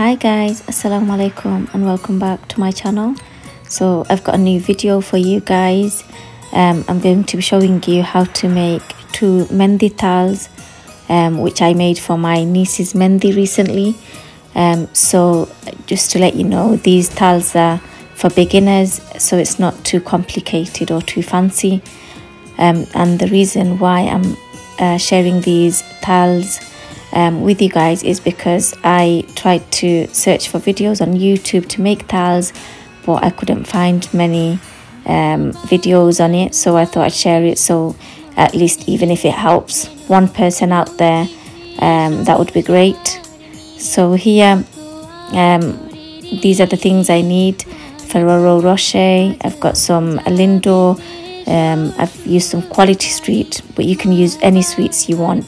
hi guys assalamu alaikum and welcome back to my channel. So i've got a new video for you guys. Um, i'm going to be showing you how to make two mendhi thaals um, which i made for my niece's mendhi recently. Um, so just to let you know these thaals are for beginners so it's not too complicated or too fancy. Um, and the reason why i'm uh, sharing these thaals um, with you guys is because I tried to search for videos on YouTube to make thaals, but I couldn't find many um, videos on it. So I thought I'd share it. So at least even if it helps one person out there, um, that would be great. So here, um, these are the things I need. Ferrero Rocher. I've got some Lindor. Um, I've used some Quality Street, but you can use any sweets you want.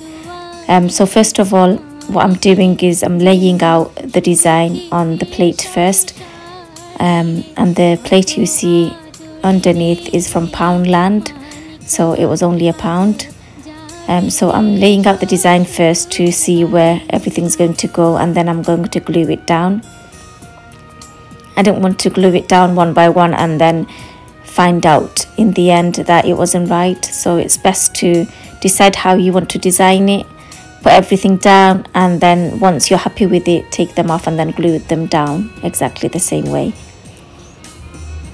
Um, so first of all, what I'm doing is I'm laying out the design on the plate first. Um, and the plate you see underneath is from Poundland. So it was only a pound. Um, so I'm laying out the design first to see where everything's going to go and then I'm going to glue it down. I don't want to glue it down one by one and then find out in the end that it wasn't right. So it's best to decide how you want to design it put everything down and then once you're happy with it take them off and then glue them down exactly the same way.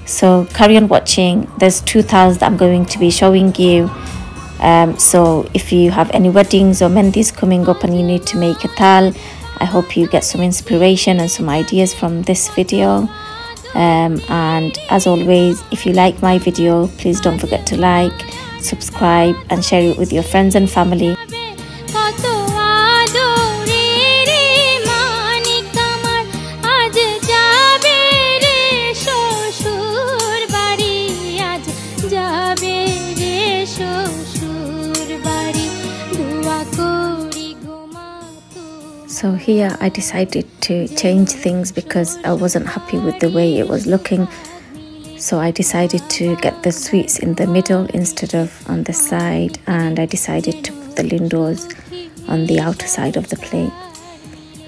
So carry on watching. There's two thaals that i'm going to be showing you. Um, so if you have any weddings or mendhis coming up and you need to make a thaal i hope you get some inspiration and some ideas from this video. Um, and as always if you like my video please don't forget to like subscribe and share it with your friends and family So here I decided to change things because I wasn't happy with the way it was looking. So I decided to get the sweets in the middle instead of on the side and I decided to put the lindors on the outer side of the plate.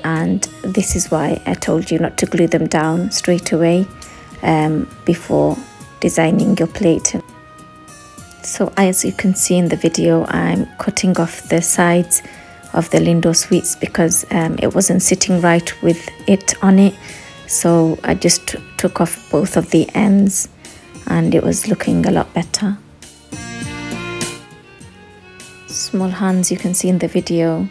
And this is why I told you not to glue them down straight away um, before designing your plate. So as you can see in the video, I'm cutting off the sides of the Lindor sweets because um, it wasn't sitting right with it on it. So I just took off both of the ends and it was looking a lot better. Small hands you can see in the video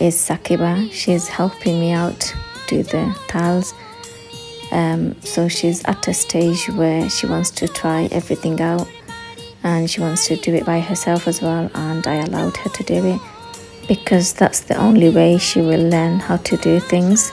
is Sakiba. She's helping me out do the thaals. Um, so she's at a stage where she wants to try everything out and she wants to do it by herself as well and I allowed her to do it because that's the only way she will learn how to do things.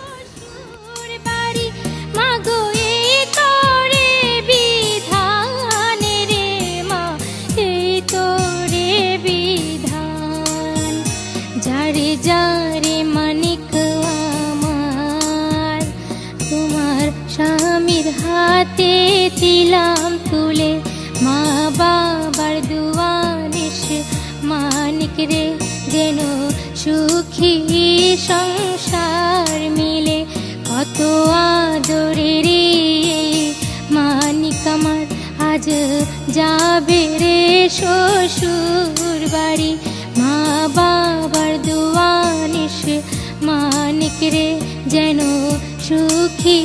হাতে দিলাম তুলে মা বাবার দুয়ারিস মানিক রে, যেন সুখী সংসার মিলে। কত আদরে মানিক আমার, আজ যাবে রে শ্বশুর বাড়ি। মা বাবার দুয়ানিস মানিক রে, যেন সুখী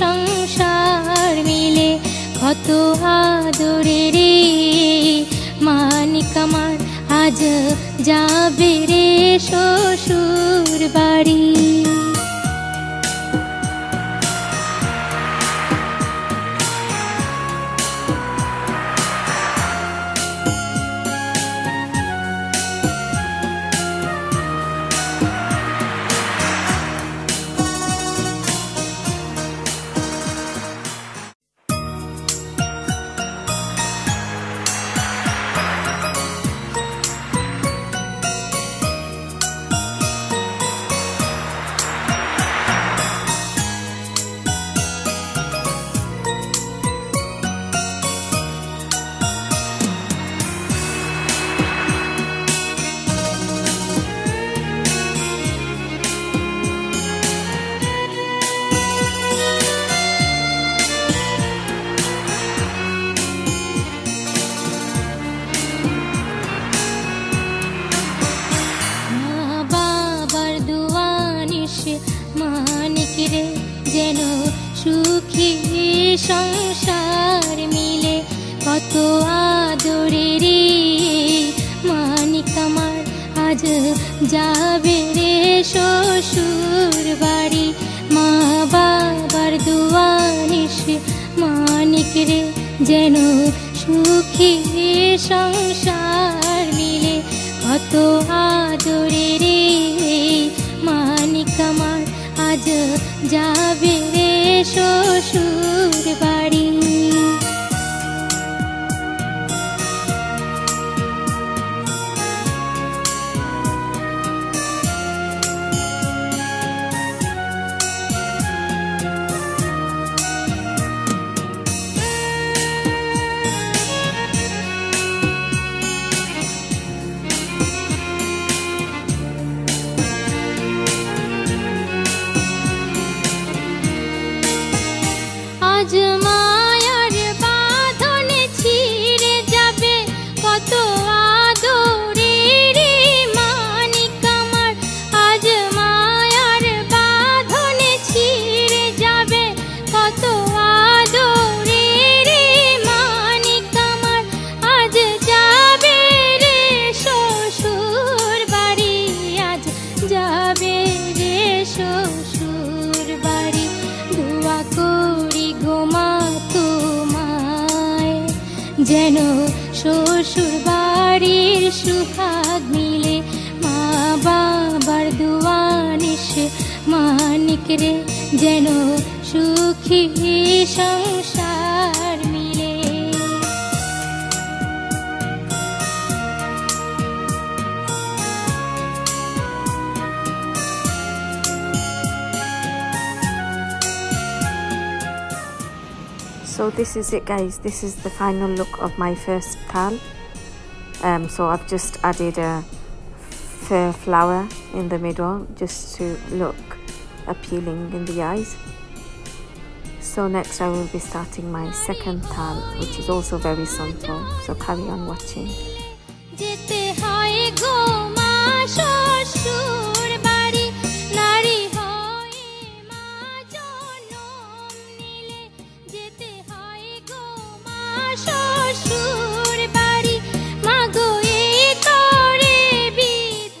সংসার মিলে। কত আদরে রে মানিক আমার আজ যাবে রে শ্বশুর বাড়ি রে যেন সুখী সংসার মিলে। কত আদরের মানিক আমার, আজ যাবে রে শ্বশুর বাড়ি। মা বাবার দুয়ানিস মানিক রে, যেন সুখী সংসার 树。So this is it guys, this is the final look of my first thaal. Um, so I've just added a fir flower in the middle just to look appealing in the eyes. So next I will be starting my second thaal which is also very simple. So carry on watching.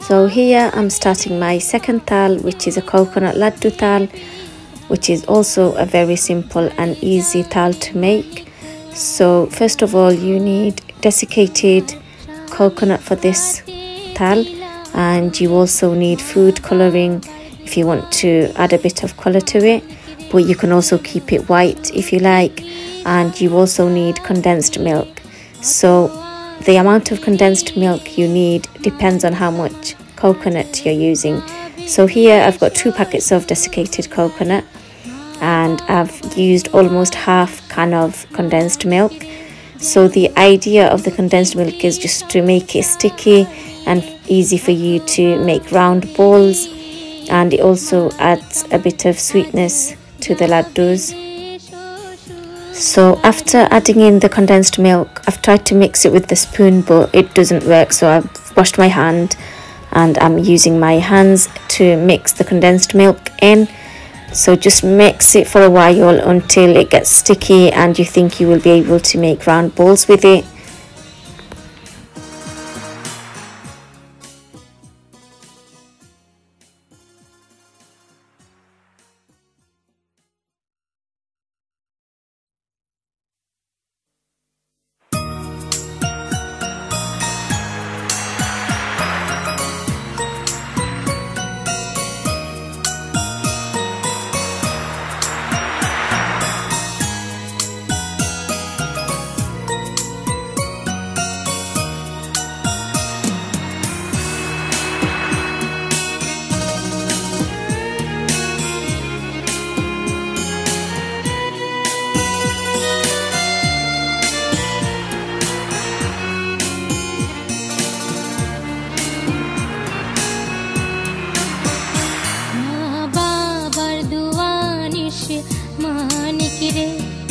So here I'm starting my second thaal which is a coconut laddu thaal which is also a very simple and easy thaal to make. So first of all you need desiccated coconut for this thaal and you also need food coloring if you want to add a bit of color to it but you can also keep it white if you like and you also need condensed milk so the amount of condensed milk you need depends on how much coconut you're using. So here I've got two packets of desiccated coconut and I've used almost half can of condensed milk. So the idea of the condensed milk is just to make it sticky and easy for you to make round balls and it also adds a bit of sweetness to the laddus. So after adding in the condensed milk I've tried to mix it with the spoon but it doesn't work so I've washed my hand and I'm using my hands to mix the condensed milk in. So just mix it for a while until it gets sticky and you think you will be able to make round balls with it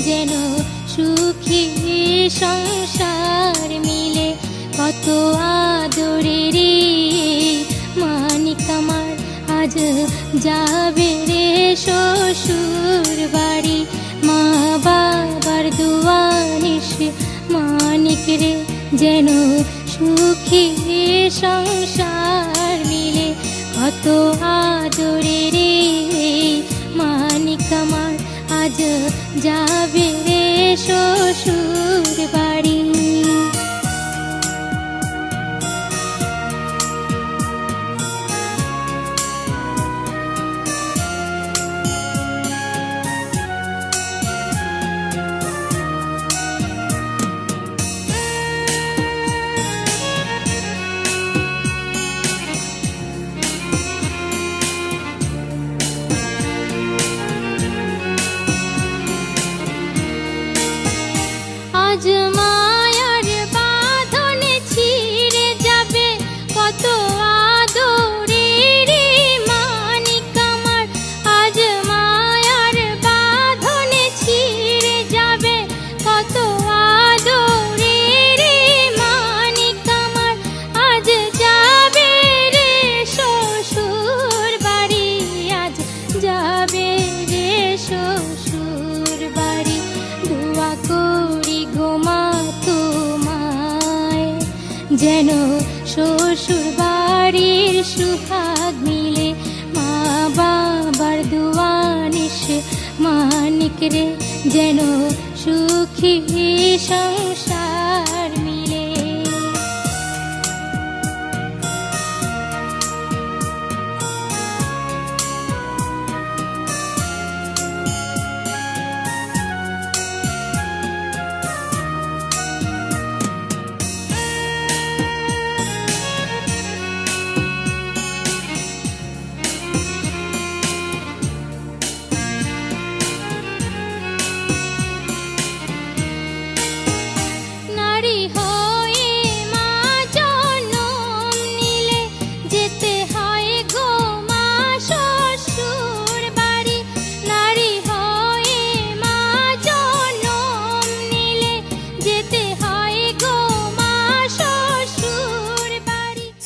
যেন সুখী সংসার মিলে। কত আদরে রে মানিক আমার, আজ যাবে রে শ্বশুর বাড়ি। মা বাবার দুয়ানিস মানিক রে, যেন সুখী সংসার মিলে। কত আদরে हि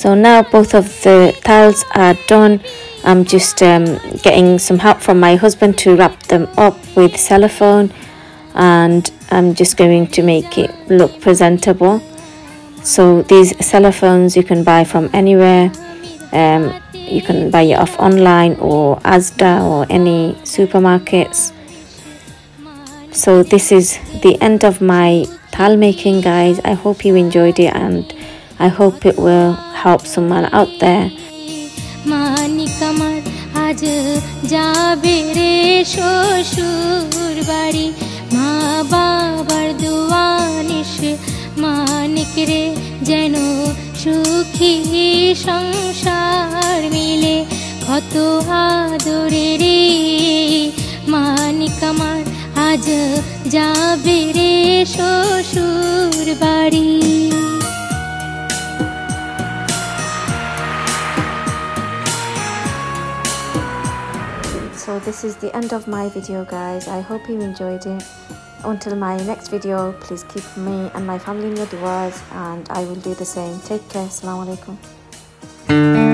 So now both of the thaals are done. I'm just um, getting some help from my husband to wrap them up with cellophane and I'm just going to make it look presentable. So these cellophones you can buy from anywhere. Um, you can buy it off online or Asda or any supermarkets. So this is the end of my thaal making guys. I hope you enjoyed it and I hope it will help someone out there. রে মা বাবার মানিক রে যেন সুখী সংসার মিলে কত রে আমার আজ যাবে রে শ্বশুর this is the end of my video guys. I hope you enjoyed it. Until my next video, please keep me and my family in your duas and I will do the same. Take care. Assalamu alaikum.